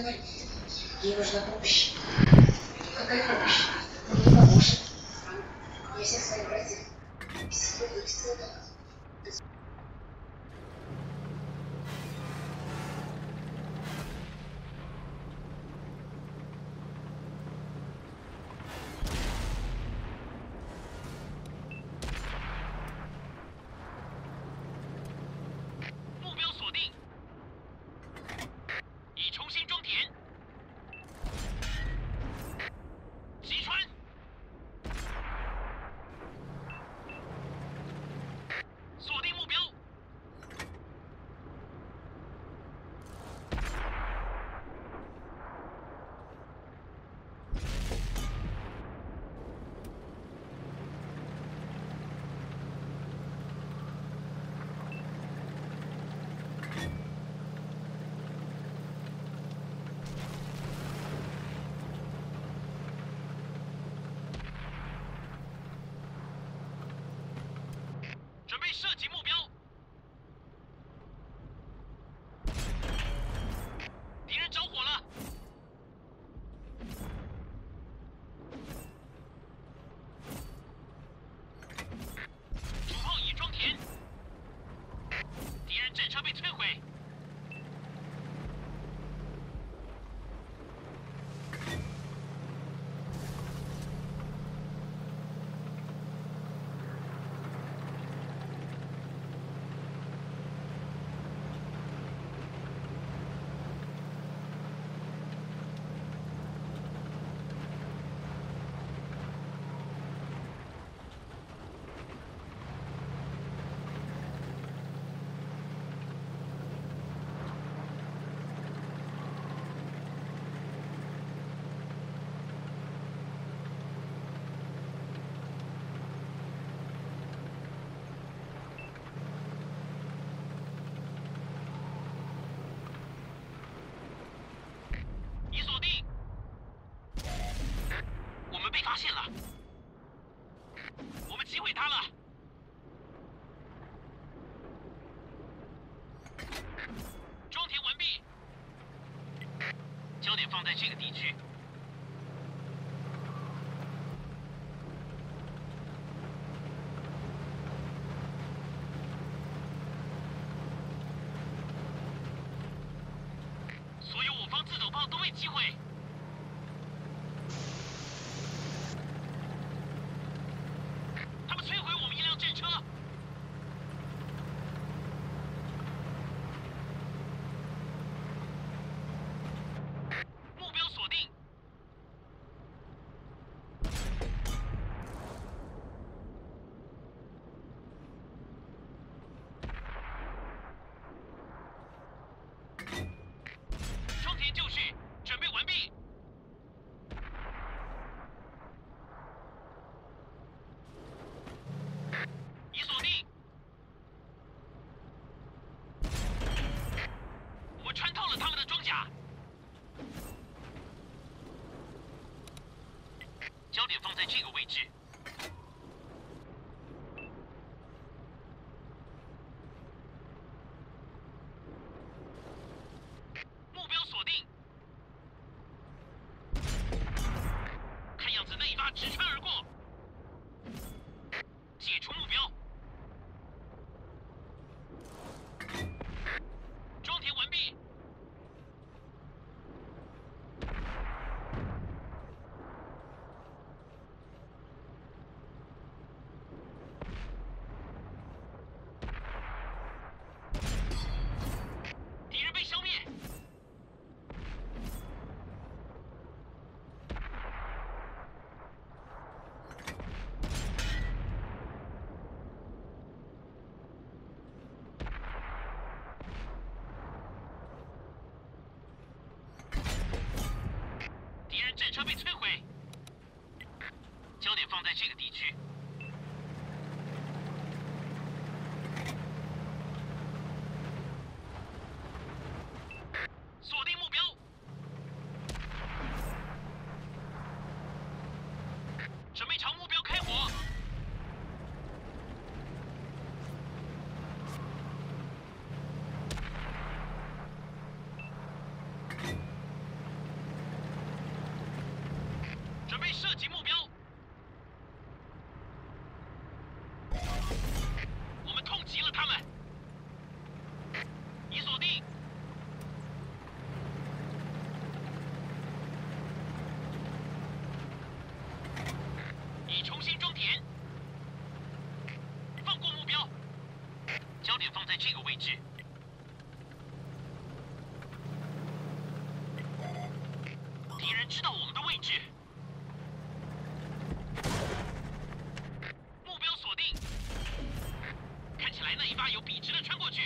говорит. Ей нужна помощь. Какая помощь? Он не поможет. Я всех своих братьев. Сегодня все так. 发现了。我们击毁他了。装填完毕。焦点放在这个地区。这个位置。会被摧毁。焦点放在这个地区。准备射击只能穿过去。